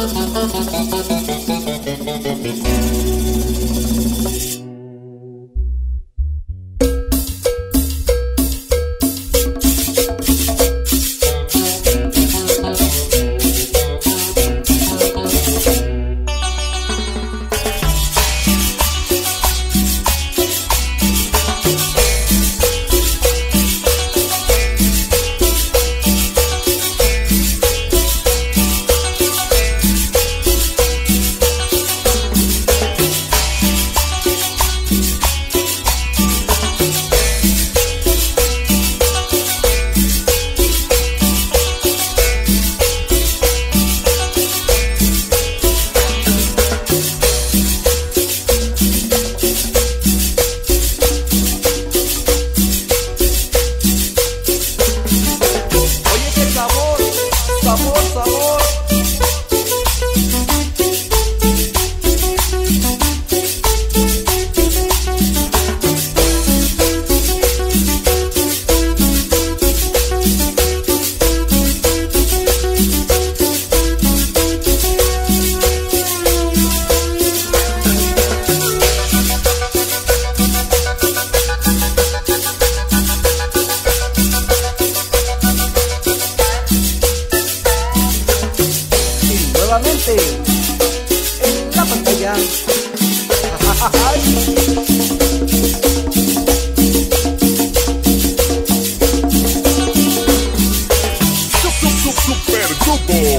フフフフフ。Nuevamente en la pantalla. Super Grupo.